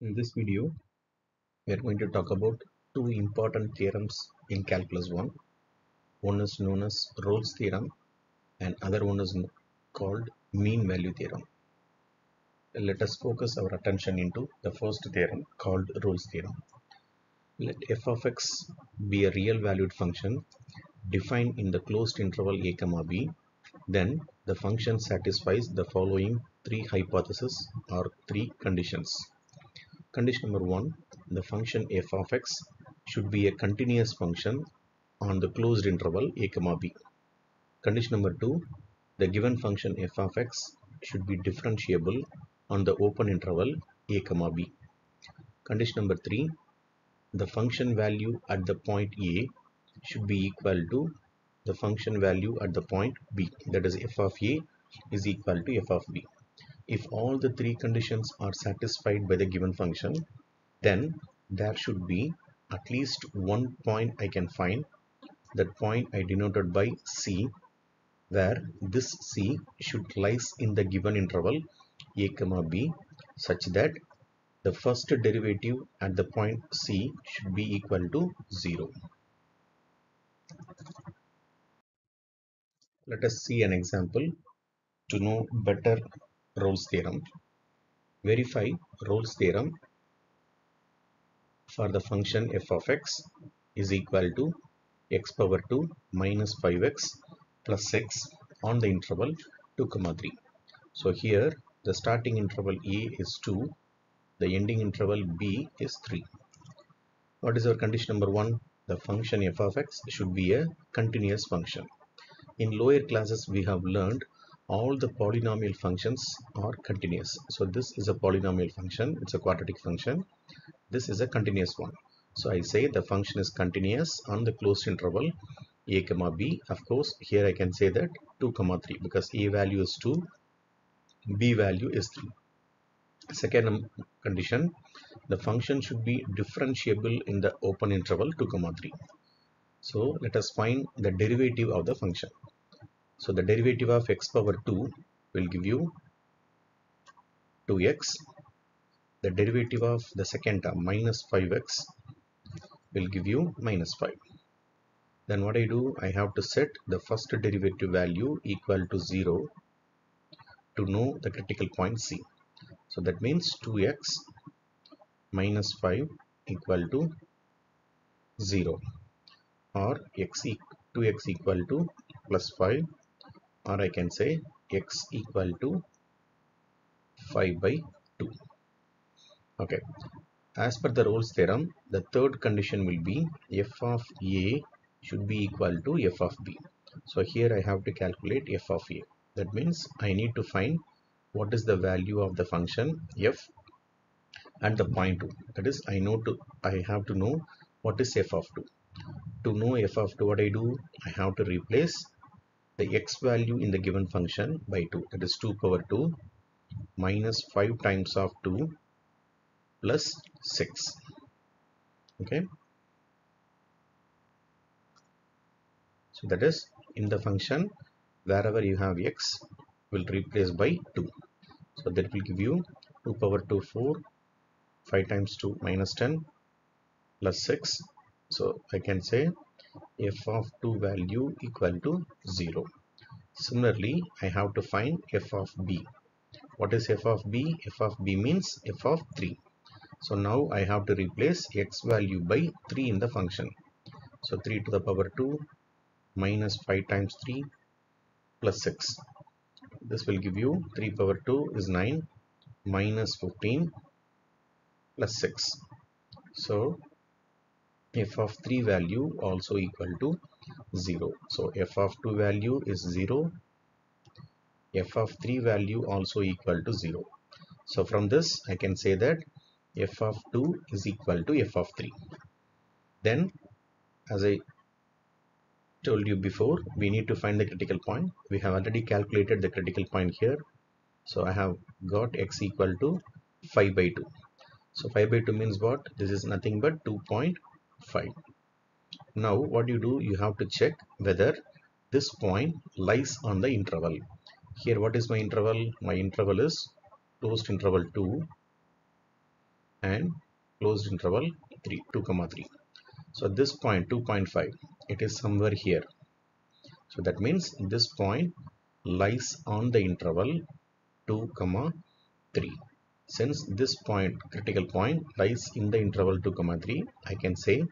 In this video, we are going to talk about two important theorems in Calculus 1. One is known as Rolle's theorem and other one is called mean value theorem. Let us focus our attention into the first theorem called Rolle's theorem. Let f of x be a real valued function defined in the closed interval a comma b then the function satisfies the following three hypotheses or three conditions. Condition number one, the function f of x should be a continuous function on the closed interval a comma b. Condition number two, the given function f of x should be differentiable on the open interval a comma b. Condition number three, the function value at the point a should be equal to the function value at the point b that is f of a is equal to f of b if all the three conditions are satisfied by the given function then there should be at least one point I can find that point I denoted by c where this c should lies in the given interval a comma b such that the first derivative at the point c should be equal to 0 let us see an example to know better Rolle's theorem. Verify Rolle's theorem for the function f of x is equal to x power 2 minus 5x plus 6 on the interval 2 comma 3. So here the starting interval a is 2, the ending interval b is 3. What is our condition number 1? The function f of x should be a continuous function. In lower classes we have learned all the polynomial functions are continuous. So this is a polynomial function, it's a quadratic function. This is a continuous one. So I say the function is continuous on the closed interval a comma b. Of course here I can say that 2 comma 3 because a value is 2, b value is 3. Second um, condition, the function should be differentiable in the open interval 2 comma 3. So let us find the derivative of the function. So the derivative of x power 2 will give you 2x. The derivative of the second term minus 5x will give you minus 5. Then what I do, I have to set the first derivative value equal to 0 to know the critical point C. So that means 2x minus 5 equal to 0 or x 2x equal to plus 5 or I can say x equal to 5 by 2 okay. As per the Rolle's theorem the third condition will be f of a should be equal to f of b. So here I have to calculate f of a. That means I need to find what is the value of the function f at the point 2 that is I know to I have to know what is f of 2 to know f of 2 what I do? I have to replace the x value in the given function by 2 that is 2 power 2 minus 5 times of 2 plus 6 okay? So that is in the function wherever you have x will replace by 2 so that will give you 2 power 2 4 5 times 2 minus 10 plus 6 so I can say f of 2 value equal to 0 similarly I have to find f of b. What is f of b? F of b means f of 3 so now I have to replace x value by 3 in the function. So 3 to the power 2 minus 5 times 3 plus 6 this will give you 3 power 2 is 9 minus 15 plus 6 so f of 3 value also equal to 0 so f of 2 value is 0 f of 3 value also equal to 0 so from this I can say that f of 2 is equal to f of 3 then as I told you before we need to find the critical point. We have already calculated the critical point here. So I have got x equal to 5 by 2 so 5 by 2 means what? This is nothing but 2.5 now what you do you have to check whether this point lies on the interval. Here what is my interval? My interval is closed interval 2 and closed interval 3 2 comma 3 so this point 2.5 it is somewhere here. So that means this point lies on the interval 2 comma 3 since this point critical point lies in the interval 2 comma 3 I can say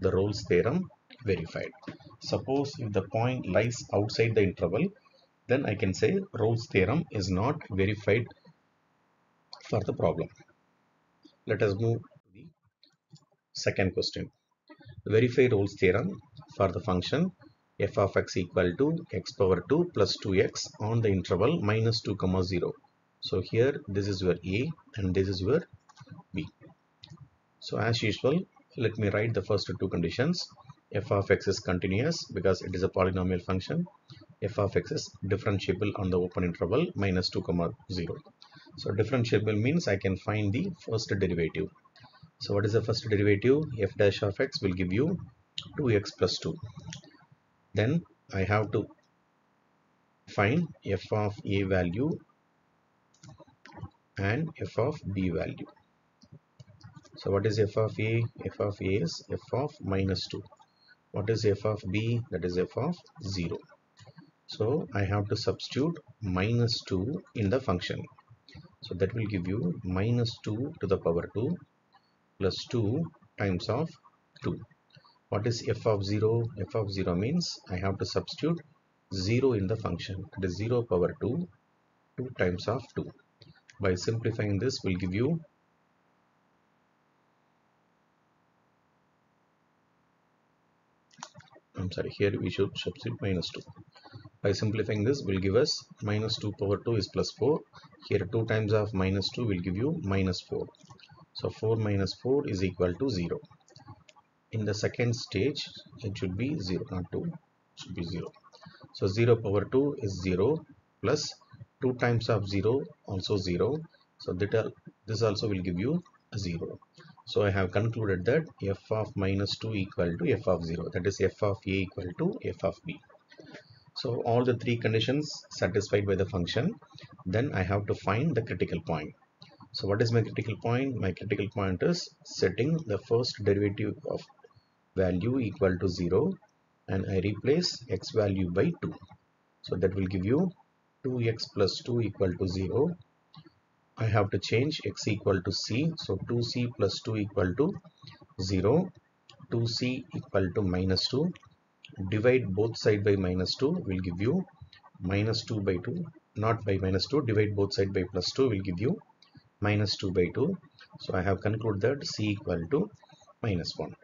the Rolle's theorem verified. Suppose if the point lies outside the interval then I can say Rolle's theorem is not verified for the problem. Let us move to the second question. Verify Rolle's theorem for the function f of x equal to x power 2 plus 2x on the interval minus 2 comma 0 so here this is where a and this is where b. So as usual let me write the first two conditions. F of x is continuous because it is a polynomial function. F of x is differentiable on the open interval minus 2 comma 0 so differentiable means I can find the first derivative. So what is the first derivative? F dash of x will give you 2x plus 2 then I have to find f of a value and f of b value. So what is f of a? F of a is f of minus 2 what is f of b? That is f of 0 so I have to substitute minus 2 in the function. So that will give you minus 2 to the power 2 plus 2 times of 2 what is f of 0 f of 0 means I have to substitute 0 in the function. It is 0 power 2 2 times of 2 by simplifying this will give you I'm sorry here we should substitute minus 2 by simplifying this will give us minus 2 power 2 is plus 4 here 2 times of minus 2 will give you minus 4 so 4 minus 4 is equal to 0 in the second stage it should be 0 not 2 should be 0 so 0 power 2 is 0 plus 2 times of 0 also 0 so that this also will give you a 0 so I have concluded that f of minus 2 equal to f of 0 that is f of a equal to f of b. So all the three conditions satisfied by the function. Then I have to find the critical point. So what is my critical point? My critical point is setting the first derivative of value equal to 0 and I replace x value by 2 so that will give you 2x plus 2 equal to 0 I have to change x equal to c. So 2c plus 2 equal to 0 2c equal to minus 2 divide both side by minus 2 will give you minus 2 by 2 not by minus 2 divide both side by plus 2 will give you minus 2 by 2 so I have concluded that c equal to minus 1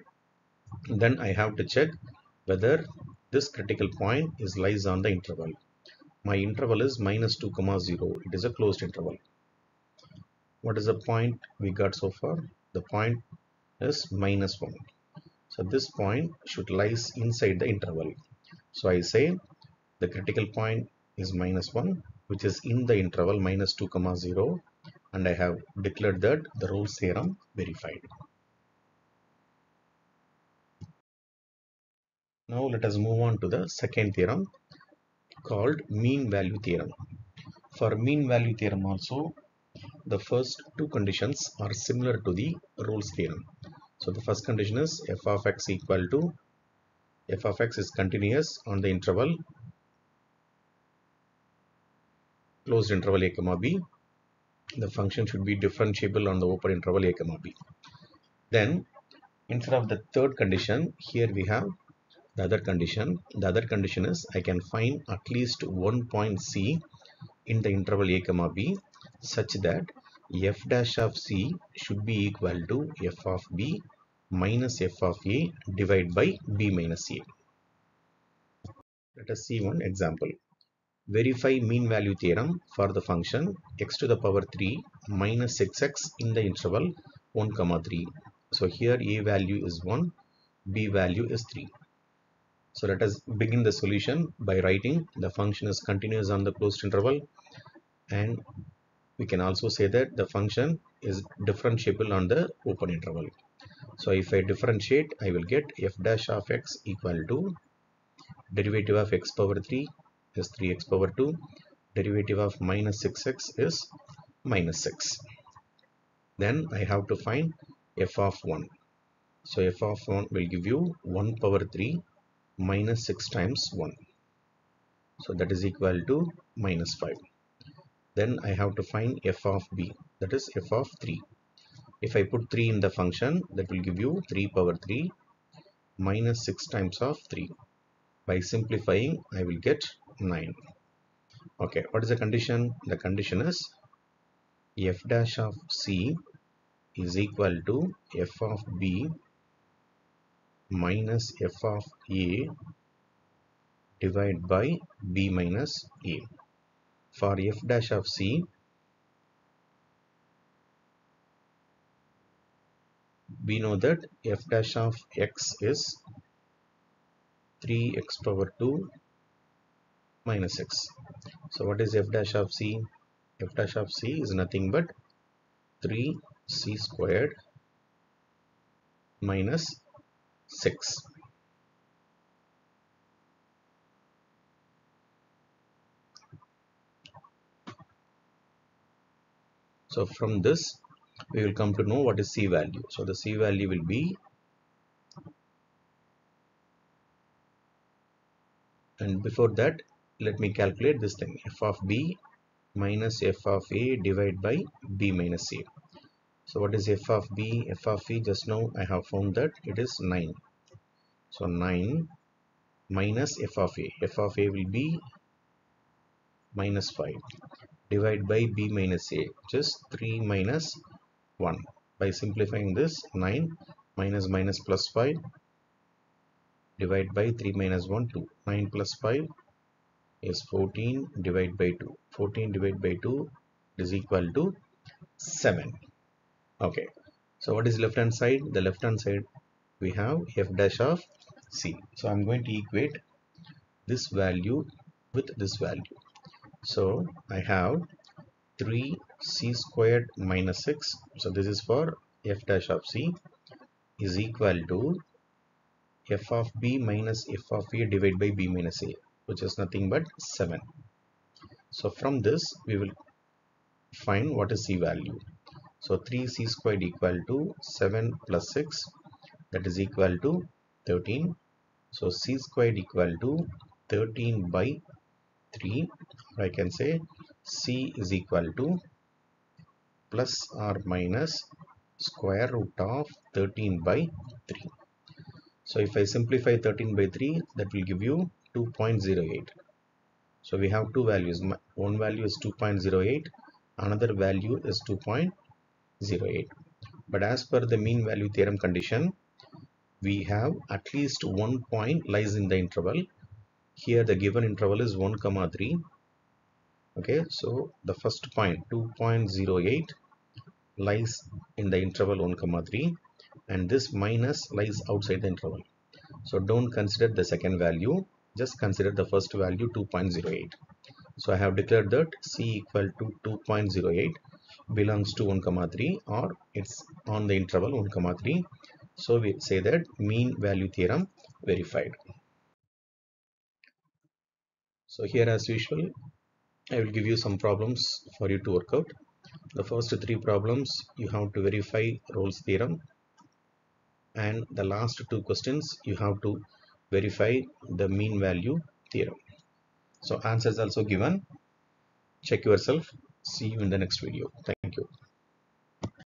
then I have to check whether this critical point is lies on the interval my interval is minus 2 comma 0 it is a closed interval. What is the point we got so far? The point is minus 1 so this point should lies inside the interval. So I say the critical point is minus 1 which is in the interval minus 2 comma 0 and I have declared that the Rolle's theorem verified. Now let us move on to the second theorem called mean value theorem for mean value theorem also the first two conditions are similar to the Rolle's theorem so the first condition is f of x equal to f of x is continuous on the interval closed interval a comma b. The function should be differentiable on the open interval a comma b. Then instead of the third condition here we have the other condition. The other condition is I can find at least one point c in the interval a comma b such that f dash of c should be equal to f of b minus f of a divided by b minus a. Let us see one example. Verify mean value theorem for the function x to the power 3 minus 6x in the interval 1 comma 3. So here a value is 1, b value is 3. So let us begin the solution by writing the function is continuous on the closed interval and we can also say that the function is differentiable on the open interval. So if I differentiate, I will get f dash of x equal to derivative of x power 3 is 3x power 2. Derivative of minus 6x is minus 6. then I have to find f of 1 so f of 1 will give you 1 power 3 minus 6 times 1 so that is equal to minus 5 then I have to find f of b. That is f of 3 if I put 3 in the function that will give you 3 power 3 minus 6 times of 3 by simplifying I will get 9 okay what is the condition? The condition is f dash of c is equal to f of b minus f of a divided by b minus a. For f dash of c we know that f dash of x is 3x power 2 minus x. So what is f dash of c? F dash of c is nothing but 3c squared minus 6 so from this we will come to know what is C value. So the C value will be and before that let me calculate this thing f of b minus f of a divided by b minus a. So what is f of b? f of a just now I have found that it is 9. So 9 minus f of a. f of a will be minus 5 divided by b minus a is 3 minus 1 by simplifying this 9 minus minus plus 5 divide by 3 minus 1 2 9 plus 5 is 14 divided by 2 14 divided by 2 is equal to 7 okay. So what is left hand side? The left hand side we have f dash of c. So i'm going to equate this value with this value. So i have 3c squared minus 6 so this is for f dash of c is equal to f of b minus f of a divided by b minus a which is nothing but 7 so from this we will find what is c value so 3c squared equal to 7 plus 6 that is equal to 13 so c squared equal to 13 by 3 I can say c is equal to plus or minus square root of 13 by 3 so if I simplify 13 by 3 that will give you 2.08 so we have two values. One value is 2.08 another value is 2.08 but as per the mean value theorem condition we have at least one point lies in the interval. Here the given interval is 1 comma 3 okay so the first point 2.08 lies in the interval 1 comma 3 and this minus lies outside the interval. So don't consider the second value just consider the first value 2.08 so I have declared that C equal to 2.08 belongs to 1 comma 3 or it's on the interval 1 comma 3 so we say that mean value theorem verified so here as usual I will give you some problems for you to work out. The first three problems you have to verify Rolle's theorem and the last two questions you have to verify the mean value theorem. So answers also given. Check yourself. See you in the next video. Thank you.